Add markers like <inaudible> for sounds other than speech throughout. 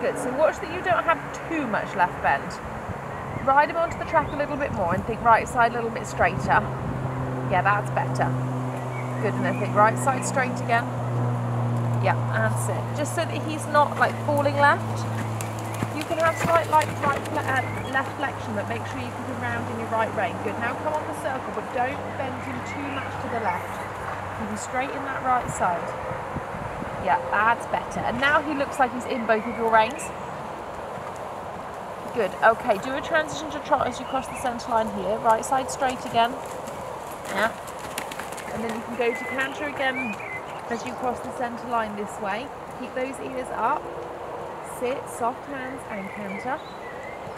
Good. So watch that you don't have too much left bend. Ride him onto the track a little bit more and think right side a little bit straighter. Yeah, that's better. Good. And then think right side straight again. Yeah, that's it. Just so that he's not like falling left. You can have slight like right uh, left flexion, but make sure you keep him round in your right rein. Good. Now come on the circle, but don't bend him too much to the left. Keep him straight in that right side. Yeah, that's better. And now he looks like he's in both of your reins. Good. Okay, do a transition to trot as you cross the centre line here. Right side straight again. Yeah. And then you can go to canter again as you cross the centre line this way. Keep those ears up. Sit, soft hands and canter.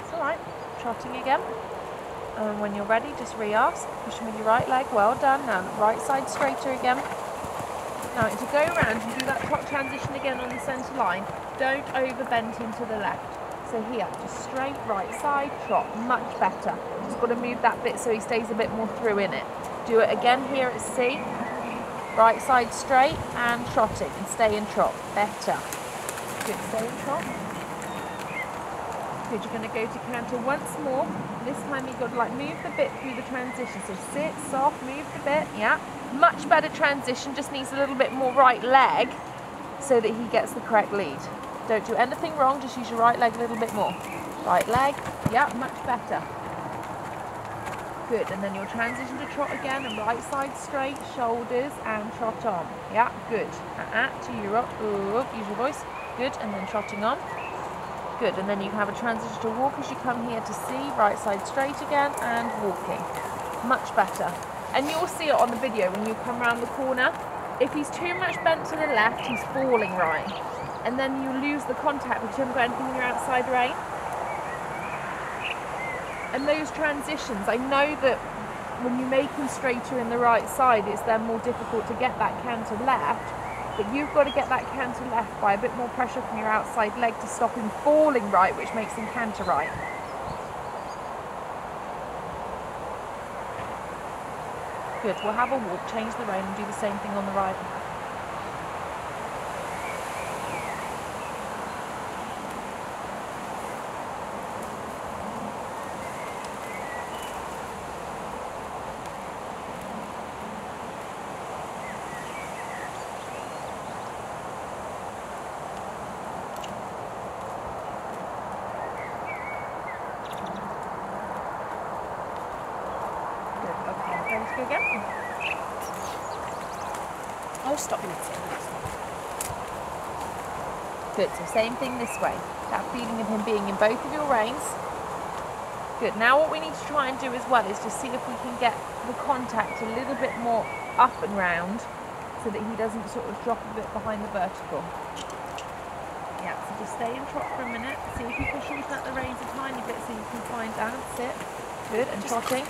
It's alright. Trotting again. And when you're ready, just re-ask. Push with your right leg. Well done. Now right side straighter again. Now to go around and do that top transition again on the centre line, don't overbend him to the left. So here, just straight right side, trot, much better. Just got to move that bit so he stays a bit more through in it. Do it again here at C. Right side straight and trotting and stay in trot. Better. Good, stay in trot. You're going to go to canter once more. This time you've got to like move the bit through the transition. So sit, soft, move the bit, yeah. Much better transition, just needs a little bit more right leg so that he gets the correct lead. Don't do anything wrong, just use your right leg a little bit more. Right leg, yeah, much better. Good, and then you'll transition to trot again and right side straight, shoulders and trot on. Yeah, good. Uh-uh, to you up, oh, up, use your voice. Good, and then trotting on. Good, and then you have a transition to walk as you come here to C, right side straight again and walking. Much better. And you'll see it on the video when you come around the corner. If he's too much bent to the left, he's falling right. And then you lose the contact because you haven't got anything in your outside rein. And those transitions, I know that when you make him straighter in the right side, it's then more difficult to get that canter left. But you've got to get that canter left by a bit more pressure from your outside leg to stop him falling right, which makes him canter right. Good, we'll have a walk, change the rein and do the same thing on the right. Good, okay, ready to go again? I'll stop you. Good, so same thing this way. That feeling of him being in both of your reins. Good, now what we need to try and do as well is just see if we can get the contact a little bit more up and round so that he doesn't sort of drop a bit behind the vertical. Yeah, so just stay in trot for a minute. See if you can shorten out the reins a tiny bit so you can find down, sit. Good, and trotting.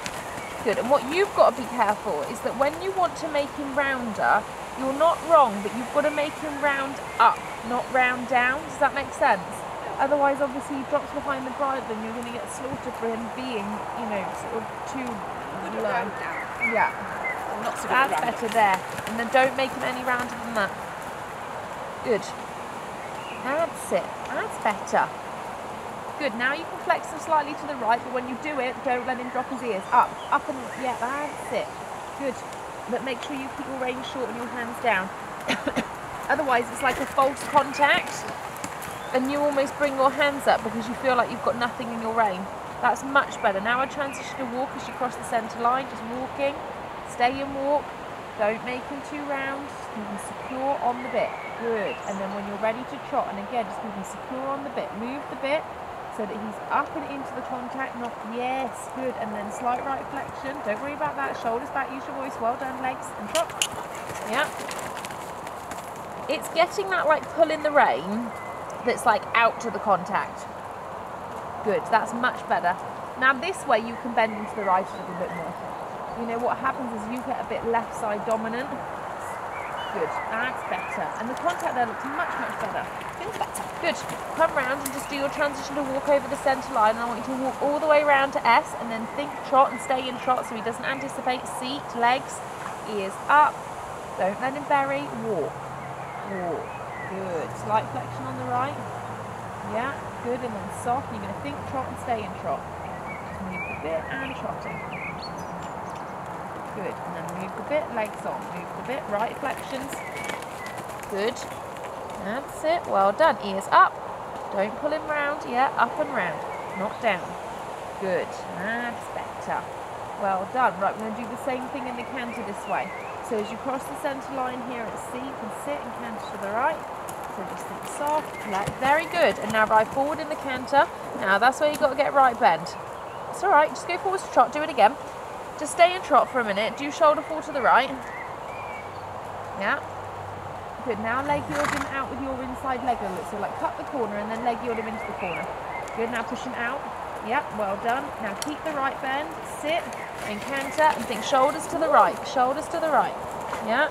Good, and what you've got to be careful is that when you want to make him rounder, you're not wrong, but you've got to make him round up, not round down. Does that make sense? Otherwise, obviously, he drops behind the bridle then you're going to get slaughtered for him being, you know, sort of too Good low. Yeah, not so that's better there. And then don't make him any rounder than that. Good. That's it. That's better. Good. Now you can flex him slightly to the right, but when you do it, don't let him drop his ears. Up, up and yeah, that's it. Good. But make sure you keep your reins short and your hands down. <coughs> Otherwise, it's like a false contact, and you almost bring your hands up because you feel like you've got nothing in your rein. That's much better. Now I transition to walk as you cross the centre line, just walking. Stay and walk. Don't make him too round. Just secure on the bit. Good. And then when you're ready to trot, and again, just him secure on the bit. Move the bit so that he's up and into the contact. Not yes, good. And then slight right flexion. Don't worry about that. Shoulders back. Use your voice. Well done, legs and trot. Yeah. It's getting that like pull in the rein that's like out to the contact. Good, that's much better. Now this way you can bend into the right a little bit more. You know what happens is you get a bit left side dominant. Good, that's better. And the contact there looks much, much better. Feels better. Good. Come round and just do your transition to walk over the centre line. And I want you to walk all the way round to S and then think trot and stay in trot so he doesn't anticipate seat, legs, ears up. Don't let him bury. Walk. Walk. Good. Slight flexion on the right. Yeah, good. And then soft. You're going to think trot and stay in trot. Move the bit and trotting. Good. And then move the bit, legs on. Move the bit, right flexions. Good. That's it. Well done. Ears up. Don't pull him round. Yeah, up and round. Not down. Good. That's better. Well done. Right, we're going to do the same thing in the canter this way. So as you cross the centre line here at C, you can sit and canter to the right. So just think soft, let, very good. And now ride forward in the canter. Now that's where you've got to get right bend. It's all right, just go forward to trot, do it again. Just stay in trot for a minute. Do shoulder fore to the right. Yeah. Good, now leg yield him out with your inside leg a little. So like cut the corner and then leg yield him into the corner. Good, now push him out. Yep, well done. Now keep the right bend, sit and canter and think shoulders to the right, shoulders to the right. Yeah.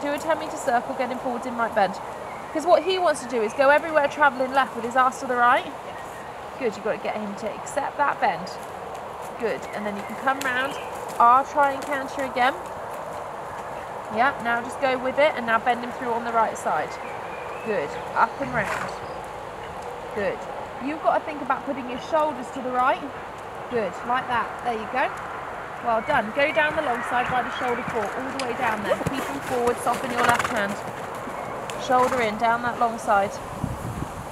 Do a 10 metre circle, getting forwards in right bend. Because what he wants to do is go everywhere travelling left with his ass to the right. Good, you've got to get him to accept that bend. Good, and then you can come round, R try and canter again. Yeah, now just go with it and now bend him through on the right side. Good, up and round. Good. You've got to think about putting your shoulders to the right. Good, like that. There you go. Well done. Go down the long side by the shoulder fore, all the way down there. Keep them forward, soften your left hand. Shoulder in, down that long side.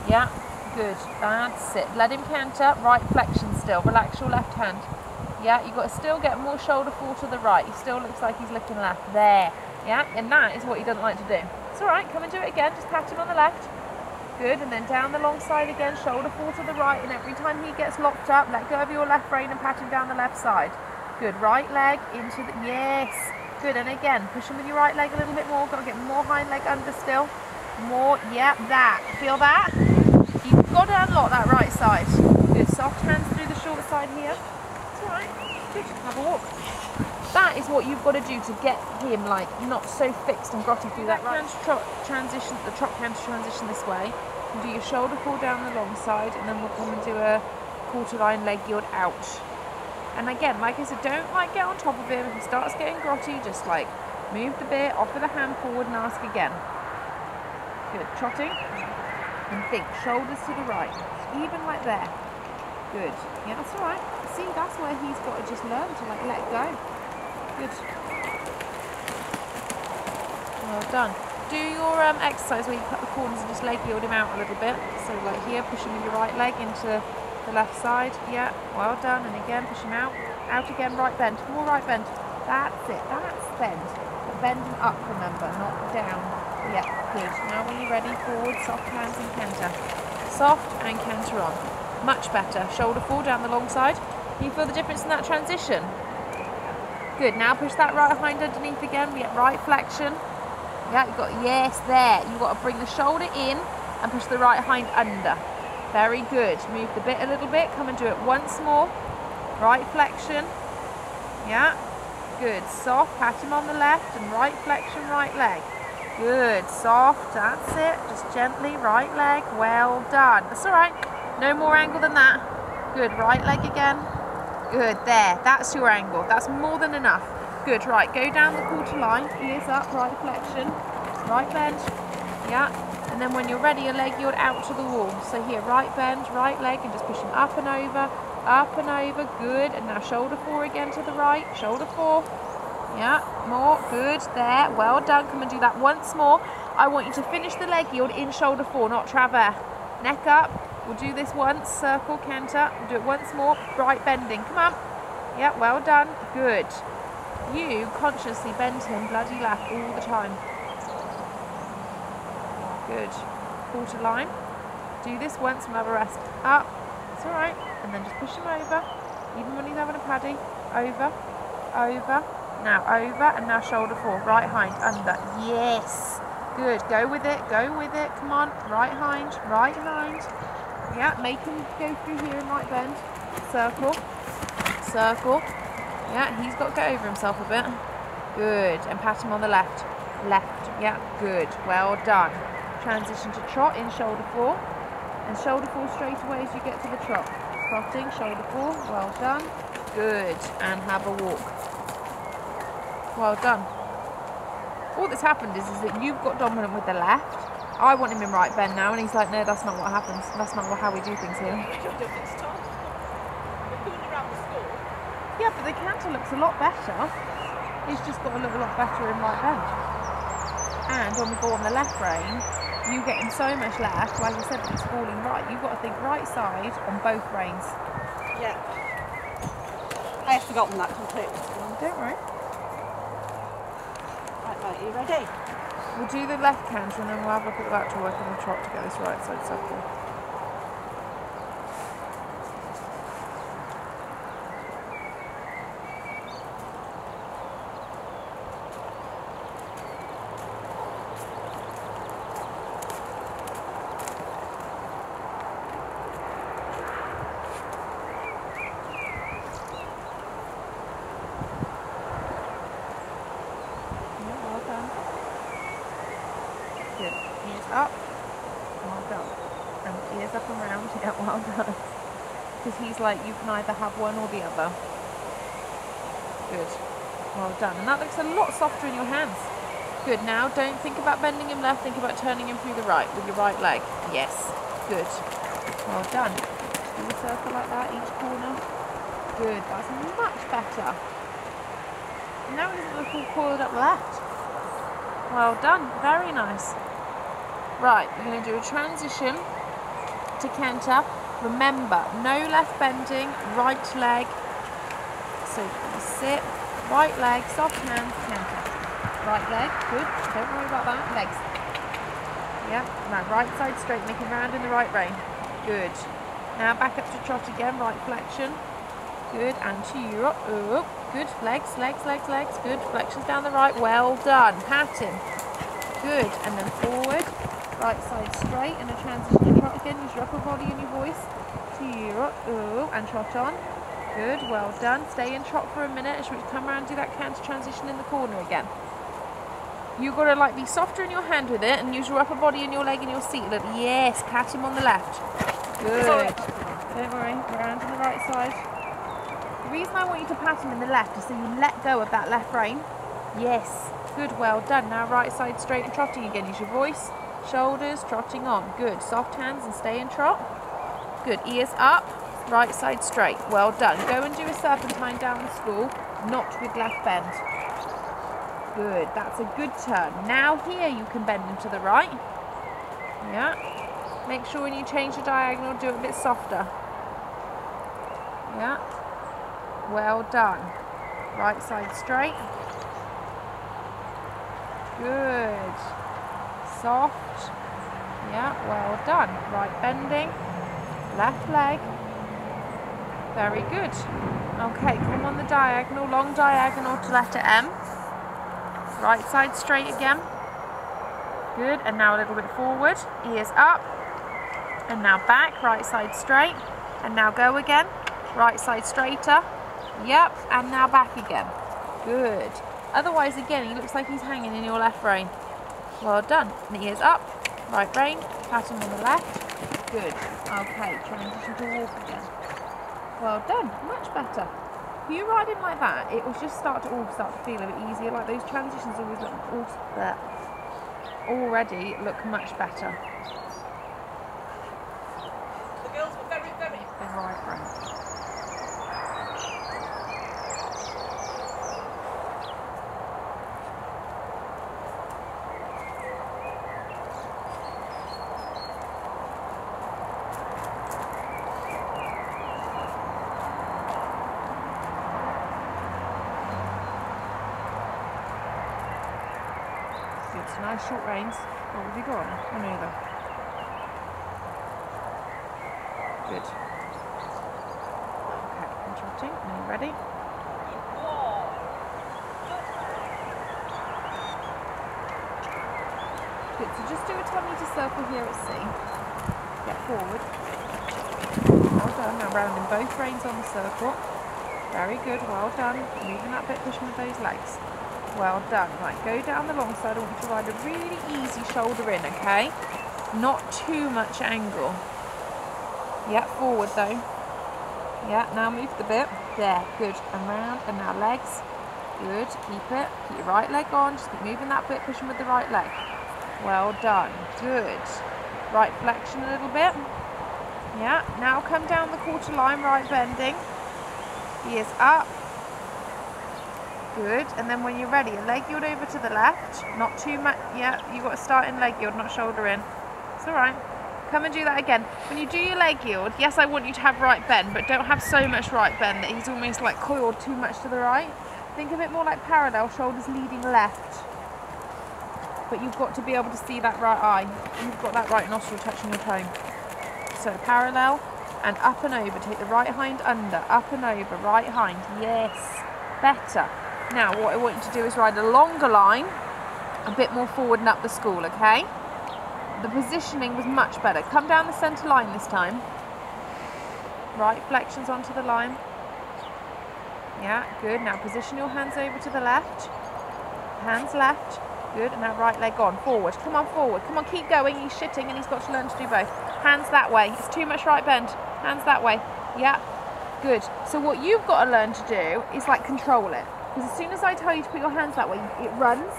Yeah, good. That's it. Let him canter, right flexion still. Relax your left hand. Yeah, you've got to still get more shoulder fore to the right. He still looks like he's looking left. There. Yeah, and that is what he doesn't like to do. It's all right, come and do it again. Just pat him on the left. Good, and then down the long side again, shoulder fore to the right, and every time he gets locked up, let go of your left rein and pat him down the left side. Good, right leg into the, yes. Good, and again, push him with your right leg a little bit more. Got to get more hind leg under still. More, yep, that. Feel that? You've got to unlock that right side. Good, soft hands through the short side here. It's all right. Good, have a walk. That is what you've got to do to get him like not so fixed and grotty through that right transition, the trot canter transition this way. And do your shoulder pull down the long side, and then we'll come and do a quarter line leg yield out. And again, like I said, don't like get on top of him. If he starts getting grotty, just like move the bit, offer the hand forward, and ask again. Good, trotting, and think shoulders to the right, even like there. Good. Yeah, that's all right. See, that's where he's got to just learn to like let go. Good. Well done. Do your um, exercise where you cut the corners and just leg yield him out a little bit. So like here, push him with your right leg into the left side. Yeah, well done. And again, push him out. Out again, right bend. More right bend. That's it. That's bend. But bending up, remember, not down. Yeah, good. Now when you're ready, forward, soft hands and canter. Soft and canter on. Much better. Shoulder fore down the long side. Can you feel the difference in that transition? Good. Now push that right hind underneath again. We get right flexion. Yeah, you've got, yes, there. You've got to bring the shoulder in and push the right hind under. Very good. Move the bit a little bit. Come and do it once more. Right flexion. Yeah. Good. Soft. Pat him on the left and right flexion, right leg. Good. Soft. That's it. Just gently. Right leg. Well done. That's all right. No more angle than that. Good. Right leg again. Good. There. That's your angle. That's more than enough. Good, right, go down the quarter line, ears up, right flexion, right bend, yeah, and then when you're ready, your leg yield out to the wall. So here, right bend, right leg, and just pushing up and over, up and over, good, and now shoulder fore again to the right, shoulder fore, yeah, more, good, there, well done, come and do that once more. I want you to finish the leg yield in shoulder fore, not travers. Neck up, we'll do this once, circle, canter, we'll do it once more, right bending, come on, yeah, well done, good you consciously bend him bloody left all the time. Good. Quarter line. Do this once and have a rest. Up. It's alright. And then just push him over. Even when he's having a paddy. Over. Over. Now over and now shoulder fore. Right hind. Under. Yes. Good. Go with it. Go with it. Come on. Right hind. Right hind. Yeah. Make him go through here and right bend. Circle. Circle. Yeah, he's got to get over himself a bit. Good. And pat him on the left. Left. Yeah, good. Well done. Transition to trot in shoulder fore. And shoulder fore straight away as you get to the trot. Trotting, shoulder fore. Well done. Good. And have a walk. Well done. All that's happened is, is that you've got dominant with the left. I want him in right bend now, and he's like, no, that's not what happens. That's not how we do things here. <laughs> Yeah, but the canter looks a lot better. He's just got to look a lot better in right bend. And when we go on the left rein, you getting so much left, like I said, it's falling right, you've got to think right side on both reins. Yeah. I have forgotten that completely. Don't worry. Right, right, are you ready? We'll do the left canter and then we'll have a look at the lateral work and the trot to get this right side circle. Yeah, well done. Good. Ears up. Well done. And ears up and round. Yeah, well done. Because he's like, you can either have one or the other. Good. Well done. And that looks a lot softer in your hands. Good. Now, don't think about bending him left. Think about turning him through the right with your right leg. Yes. Good. Well done. Do a circle like that, each corner. Good. That's much better. Now he doesn't coiled up left. Well done, very nice. Right, we're going to do a transition to canter. Remember, no left bending, right leg. So sit, right leg, soft hands. Right leg, good. Don't worry about that. Legs. Yeah, now right side straight, making round in the right rein. Good. Now back up to trot again, right flexion. Good, and to you. Up. Oh, good. Legs, legs, legs, legs. Good. Flexions down the right. Well done. Pat. Good. And then forward. Right side straight. And a transition to trot again. Use your upper body and your voice. You. Up. And trot on. Good. Well done. Stay in trot for a minute. Should we come around and do that canter transition in the corner again? You've got to like be softer in your hand with it and use your upper body and your leg and your seat. Look, yes, pat him on the left. Good. Don't worry, round to the right side. The reason I want you to pat him in the left is so you let go of that left rein. Yes. Good, well done. Now right side straight and trotting again. Use your voice, shoulders, trotting on. Good. Soft hands and stay in trot. Good. Ears up. Right side straight. Well done. Go and do a serpentine down the school, not with left bend. Good. That's a good turn. Now here you can bend into the right. Yeah. Make sure when you change the diagonal, do it a bit softer. Yeah. Well done. Right side straight. Good. Soft. Yeah, well done. Right bending. Left leg. Very good. Okay, come on the diagonal, long diagonal to letter M. Right side straight again. Good, and now a little bit forward. Ears up. And now back, right side straight. And now go again. Right side straighter. Yep, and now back again. Good. Otherwise, again, he looks like he's hanging in your left rein. Well done. And ears up. Right brain, Pat him on the left. Good. Okay, transition to walk again. Well done. Much better. If you ride him like that, it will just start to all start to feel a bit easier. Like those transitions always look all, already look much better. The girls were very, very The right rein. Good, so nice short reins. What have you got? One or the. Good. Okay, I'm trotting. Are you ready? Good, so just do a 10 metre circle here at C. Get forward. Well done. Now round in both reins on the circle. Very good, well done. Moving that bit, pushing with those legs. Well done. Right, go down the long side. I want you to ride a really easy shoulder in, okay? Not too much angle. Yeah, forward though. Yeah, now move the bit. There, good. And round, and now legs. Good, keep it. Keep your right leg on. Just keep moving that bit, pushing with the right leg. Well done. Good. Right flexion a little bit. Yeah. Now come down the quarter line, right bending. Ears up. Good. And then when you're ready, leg yield over to the left. Not too much. Yeah, you've got to start in leg yield, not shoulder in. It's all right. Come and do that again. When you do your leg yield, yes, I want you to have right bend, but don't have so much right bend that he's almost like coiled too much to the right. Think of it more like parallel, shoulders leading left. But you've got to be able to see that right eye. You've got that right nostril touching your toe. So parallel and up and over. Take the right hind under, up and over, right hind. Yes, better. Now what I want you to do is ride a longer line, a bit more forward and up the school, okay? The positioning was much better. Come down the centre line this time. Right, flexions onto the line. Yeah, good. Now position your hands over to the left. Hands left. Good. And now right leg on. Forward. Come on, forward. Come on, keep going. He's shitting and he's got to learn to do both. Hands that way. It's too much right bend. Hands that way. Yeah. Good. So what you've got to learn to do is like control it. Because as soon as I tell you to put your hands that way, it runs.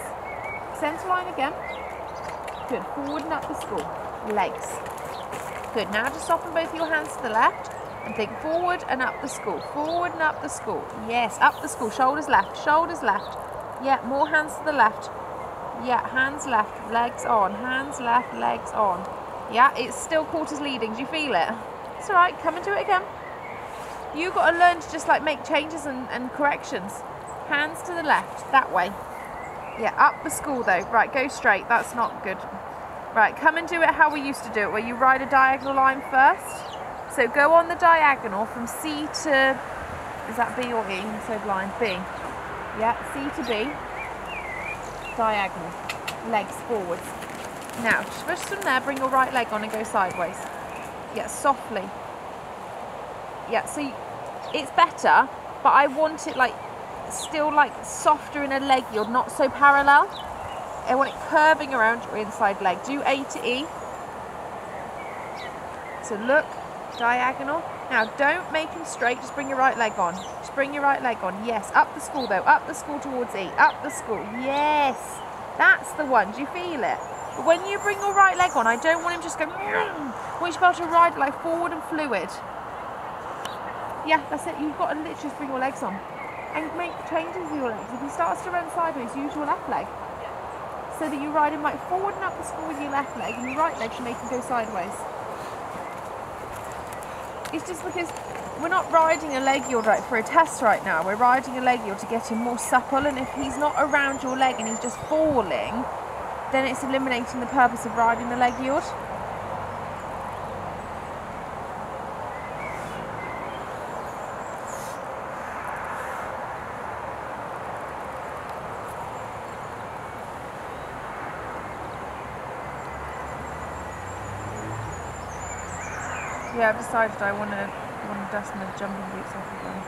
Centre line again. Good. Forward and up the school. Legs. Good. Now just soften both your hands to the left and think forward and up the school. Forward and up the school. Yes, up the school. Shoulders left. Shoulders left. Yeah, more hands to the left. Yeah, hands left. Legs on. Hands left. Legs on. Yeah, it's still quarters leading. Do you feel it? It's all right. Come and do it again. You've got to learn to just like make changes and, and corrections. Hands to the left. That way. Yeah, up the school though. Right, go straight. That's not good. Right, come and do it how we used to do it, where you ride a diagonal line first. So go on the diagonal from C to, is that B or E? I'm so blind. B. Yeah, C to B. Diagonal. Legs forwards. Now, just from there, bring your right leg on and go sideways. Yeah, softly. Yeah, so it's better, but I want it like still like softer in a leg you're not so parallel. I want it curving around your inside leg. Do A to E. So look, diagonal. Now don't make him straight, just bring your right leg on. Just bring your right leg on. Yes, up the school though, up the school towards E, up the school. Yes, that's the one. Do you feel it? But when you bring your right leg on, I don't want him just going, mm. I want you to be able to ride like forward and fluid. Yeah, that's it. You've got to literally bring your legs on and make changes with your legs. If he starts to run sideways, use your left leg. So that you ride him like forward and up the school with your left leg, and your right leg should make him go sideways. It's just because we're not riding a leg yield right for a test right now. We're riding a leg yield to get him more supple, and if he's not around your leg and he's just falling, then it's eliminating the purpose of riding the leg yield. Yeah, I've decided I want to want to dust my jumping boots off again.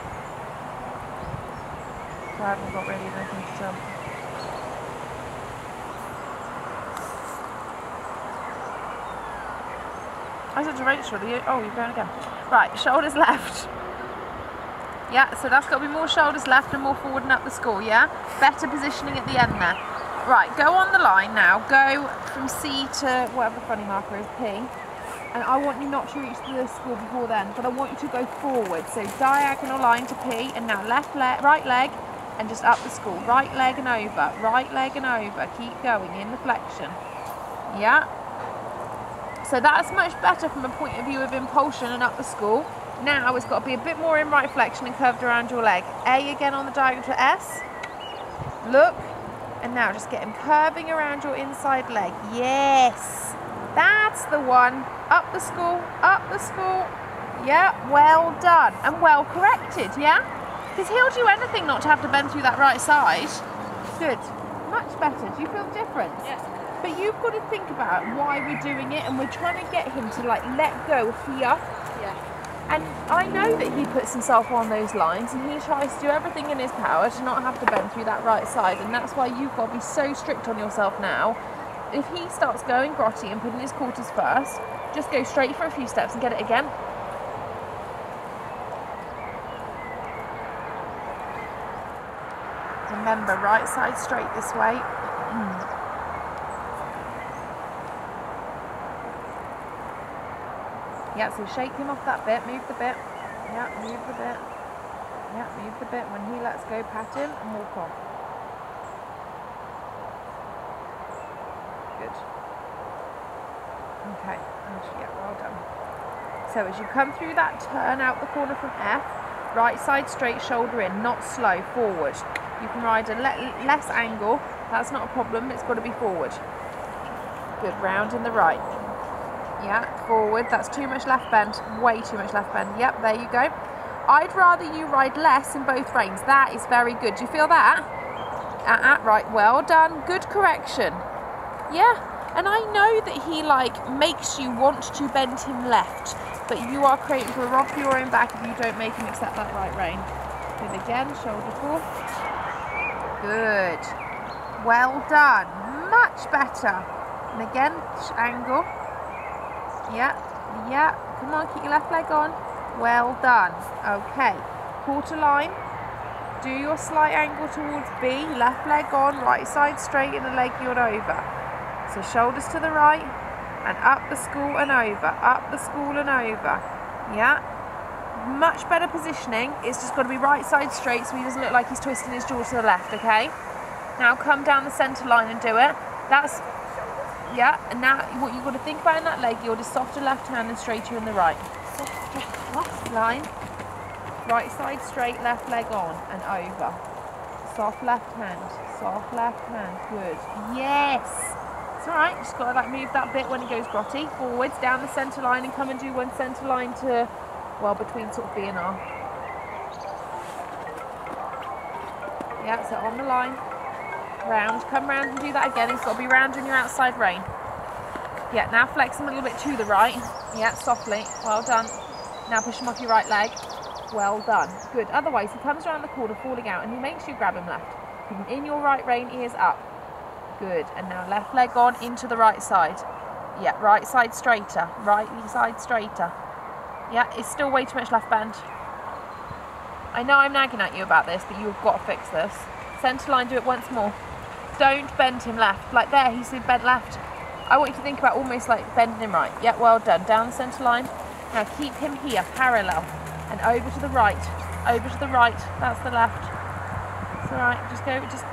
So I haven't got really anything to jump. I said to Rachel, you, oh, you're going again. Right, shoulders left. Yeah, so that's got to be more shoulders left and more forward and up the school, yeah? Better positioning at the end there. Right, go on the line now. Go from C to whatever funny marker is, P and I want you not to reach the school before then, but I want you to go forward. So diagonal line to P, and now left leg, right leg, and just up the school. Right leg and over, right leg and over. Keep going in the flexion. Yeah. So that's much better from a point of view of impulsion and up the school. Now it's got to be a bit more in right flexion and curved around your leg. A again on the diagonal to S. Look. And now just get him curving around your inside leg. Yes. That's the one. Up the school, up the school. Yeah, well done. And well corrected, yeah? Because he'll do anything not to have to bend through that right side. Good. Much better. Do you feel different? Yes. But you've got to think about why we're doing it and we're trying to get him to like let go here. Yeah. And I know that he puts himself on those lines and he tries to do everything in his power to not have to bend through that right side. And that's why you've got to be so strict on yourself now if he starts going grotty and putting his quarters first, just go straight for a few steps and get it again. Remember, right side straight this way. <clears throat> Yeah, so shake him off that bit, move the bit. Yeah, move the bit. Yeah, move the bit. When he lets go, pat him and walk on. Okay, yeah, well done. So as you come through that turn out the corner from F, right side straight, shoulder in, not slow, forward. You can ride a le less angle, that's not a problem, it's got to be forward. Good, round in the right. Yeah, forward, that's too much left bend, way too much left bend. Yep, there you go. I'd rather you ride less in both reins. That is very good. Do you feel that? Uh, uh, right, well done. Good correction. Yeah, and I know that he like makes you want to bend him left, but you are creating for a rock your own back if you don't make him accept that right rein. Good again, shoulder pull. Good. Well done. Much better. And again, angle. Yeah, yeah. Come on, keep your left leg on. Well done. Okay. Quarter line. Do your slight angle towards B. Left leg on, right side straight and the leg on over. So shoulders to the right and up the school and over. Up the school and over. Yeah. Much better positioning. It's just got to be right side straight so he doesn't look like he's twisting his jaw to the left, okay? Now come down the centre line and do it. That's yeah, and now what you've got to think about in that leg, you're the softer left hand and straighter in the right. Softer line. Right side straight, left leg on and over. Soft left hand, soft left hand, good. Yes! It's alright, just got to like move that bit when it goes grotty. Forwards, down the centre line and come and do one centre line to, well, between sort of B and R. Yeah, so on the line round, come round and do that again. It's got to be round in your outside rein. Yeah, now flex him a little bit to the right. Yeah, softly. Well done. Now push him off your right leg. Well done. Good. Otherwise, he comes around the corner falling out and he makes you grab him left. In your right rein, ears up. Good. And now left leg on into the right side. Yeah, right side straighter. Right side straighter. Yeah, it's still way too much left bend. I know I'm nagging at you about this, but you've got to fix this. Centre line, do it once more. Don't bend him left. Like there, he's bent left. I want you to think about almost like bending him right. Yeah, well done. Down the centre line. Now keep him here, parallel. And over to the right. Over to the right. That's the left. It's alright. Just go, just,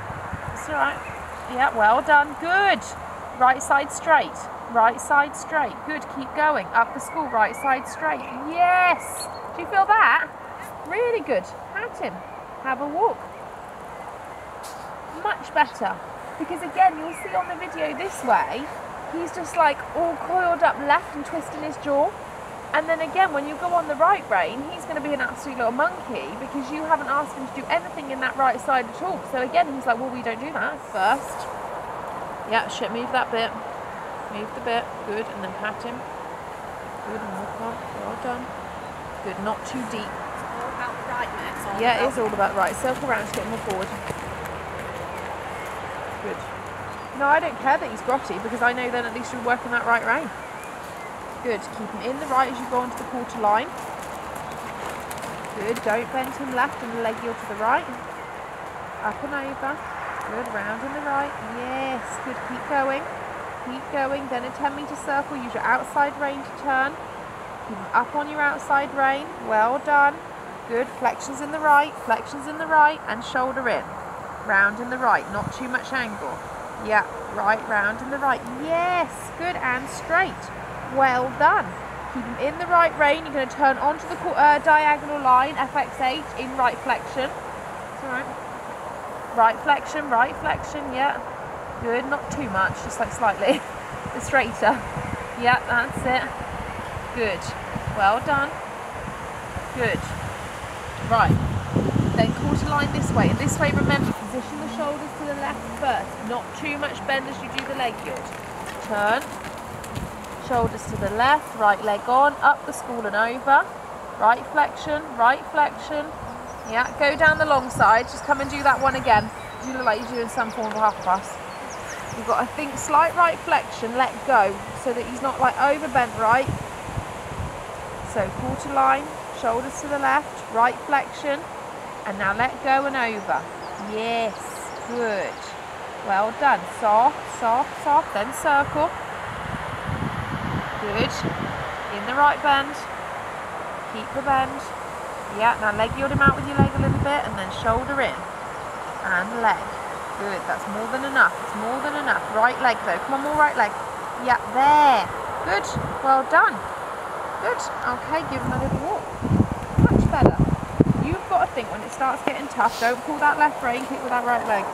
it's alright. Yeah, well done. Good. Right side straight. Right side straight. Good. Keep going. Up the school. Right side straight. Yes. Do you feel that? Really good. Pat him. Have a walk. Much better because again you'll see on the video this way he's just like all coiled up left and twisting his jaw and then again when you go on the right rein he's going to be an absolute little monkey because you haven't asked him to do anything in that right side at all. So again he's like well we don't do that first. Yeah shit move that bit. Move the bit. Good. And then pat him. Good. And walk on. Well done. Good. Not too deep. All about right, yeah it is all about right circle around to get more forward Good. No, I don't care that he's grotty because I know then at least you're working that right rein. Good. Keep him in the right as you go onto the quarter line. Good. Don't bend him left and leg yield to the right. Up and over. Good. Round in the right. Yes. Good. Keep going. Keep going. Then a 10 metre circle. Use your outside rein to turn. Keep him up on your outside rein. Well done. Good. Flexions in the right. Flexions in the right. And shoulder in round in the right, not too much angle. Yeah, right, round in the right. Yes, good and straight. Well done. Keep them in the right rein. You're going to turn onto the uh, diagonal line, FX8, in right flexion. It's alright. Right flexion, right flexion, yeah. Good, not too much, just like slightly. <laughs> the straighter. Yeah, that's it. Good. Well done. Good. Right. Then quarter line this way. And this way, remember, Position the shoulders to the left first. Not too much bend as you do the leg. Good. Turn. Shoulders to the left. Right leg on. Up the school and over. Right flexion. Right flexion. Yeah. Go down the long side. Just come and do that one again. You look like you're doing some form of half pass. You've got to think slight right flexion. Let go so that he's not like over bent right. So quarter line. Shoulders to the left. Right flexion. And now let go and over. Yes, good. Well done. Soft, soft, soft, then circle. Good. In the right bend. Keep the bend. Yeah, now leg yield him out with your leg a little bit and then shoulder in. And leg. Good, that's more than enough. It's more than enough. Right leg though. Come on, more right leg. Yeah, there. Good. Well done. Good. Okay, give him a little walk. Much better. You've got to think when it starts getting tough, don't pull that left rein, kick with that right leg.